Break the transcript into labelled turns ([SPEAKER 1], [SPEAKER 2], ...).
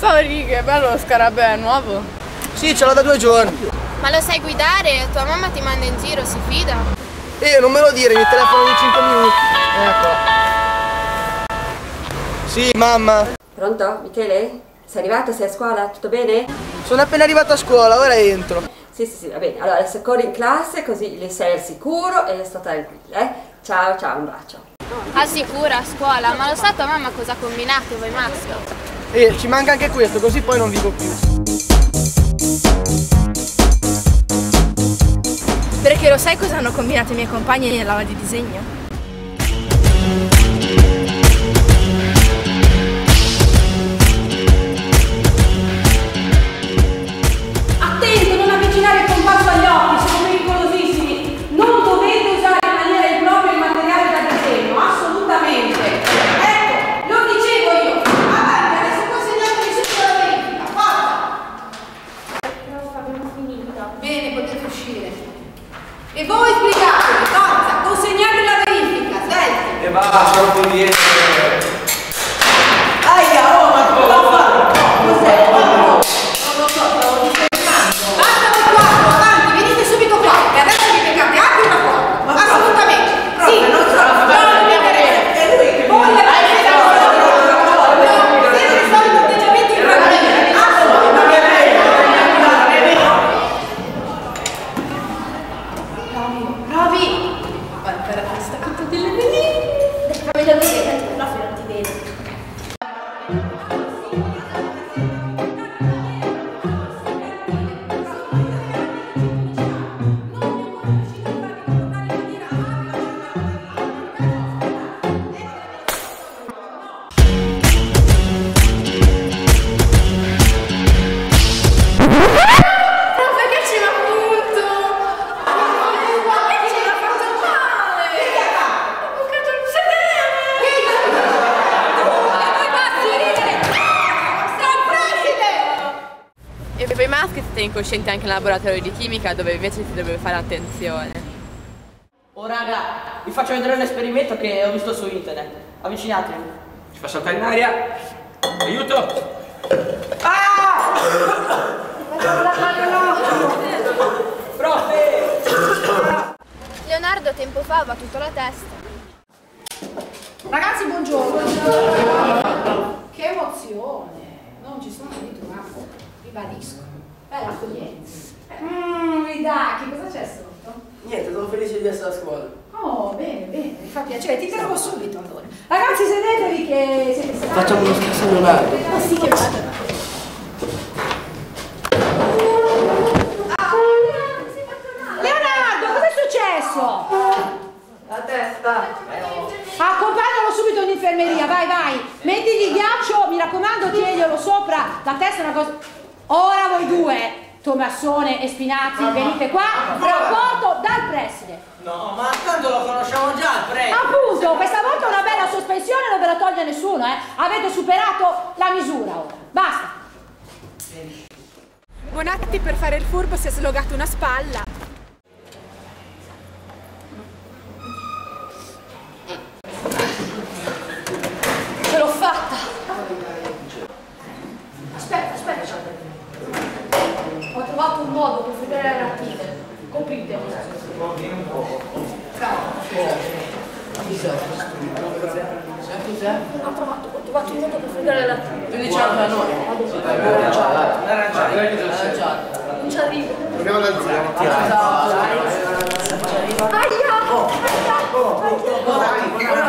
[SPEAKER 1] Ciao righe, bello lo scarabeo, è nuovo?
[SPEAKER 2] Sì, ce l'ho da due giorni.
[SPEAKER 3] Ma lo sai guidare? Tua mamma ti manda in giro, si fida?
[SPEAKER 2] Eh, non me lo dire, mi telefono in 5 minuti. Ecco. Sì, mamma.
[SPEAKER 4] Pronto, Michele? Sei arrivato? Sei a scuola? Tutto bene?
[SPEAKER 2] Sono appena arrivato a scuola, ora entro.
[SPEAKER 4] Sì, sì, sì, va bene. Allora, adesso corri in classe così le sei al sicuro e sto tranquilla, eh? Ciao, ciao, un bacio.
[SPEAKER 3] Al sicuro, a scuola, ma lo sa tua mamma cosa combinate voi maschi?
[SPEAKER 2] E ci manca anche questo, così poi non vivo più.
[SPEAKER 1] Perché lo sai cosa hanno combinato i miei compagni nell'aula di disegno?
[SPEAKER 5] Bene, potete uscire. E voi spiegatemi, forza, consegnate la verifica, svelti.
[SPEAKER 6] E va, troppo dietro.
[SPEAKER 1] Incoscienti anche nel laboratorio di chimica dove invece si dovrebbe fare attenzione.
[SPEAKER 7] Oh raga, vi faccio vedere un esperimento che ho visto su internet. Avvicinatevi.
[SPEAKER 6] Ci fa saltare in aria. Aiuto!
[SPEAKER 3] Leonardo tempo fa ha battuto la testa.
[SPEAKER 5] Ragazzi, buongiorno. Che emozione. Non ci sono abituato. Ribadisco. Bella accoglienza. Mmm, Ridacchi, cosa c'è sotto?
[SPEAKER 2] Niente, sono felice di essere a scuola.
[SPEAKER 5] Oh, bene, bene, mi fa piacere. Ti interrogo subito allora. Ragazzi, sedetevi che siete stanchi.
[SPEAKER 2] Facciamo uno scherzo a Leonardo.
[SPEAKER 5] Ma sì che vado. Leonardo, cosa è successo?
[SPEAKER 2] La testa.
[SPEAKER 5] Accompagnalo subito in infermeria, vai, vai. Mettigli ghiaccio, mi raccomando, tienilo sopra. La testa è una cosa. Ora voi due, Tommassone e Spinazzi, venite qua. Rapporto dal preside.
[SPEAKER 7] No, ma tanto lo conosciamo già, prego.
[SPEAKER 5] Appunto, questa volta una bella sospensione non ve la toglie nessuno, eh. Avete superato la misura ora. Basta.
[SPEAKER 1] Bonatti per fare il furbo si è slogato una spalla.
[SPEAKER 5] Ce l'ho fatta. Aspetta, aspetta. Ho trovato un modo per fregare le ratine. Coprite. Ho trovato, ho trovato un modo per fregare le ratine.
[SPEAKER 7] Tu diciamo da noi. L'aranciato.
[SPEAKER 5] Non ci arrivo.
[SPEAKER 2] Proviamo da zero.
[SPEAKER 5] Aia! La spalla!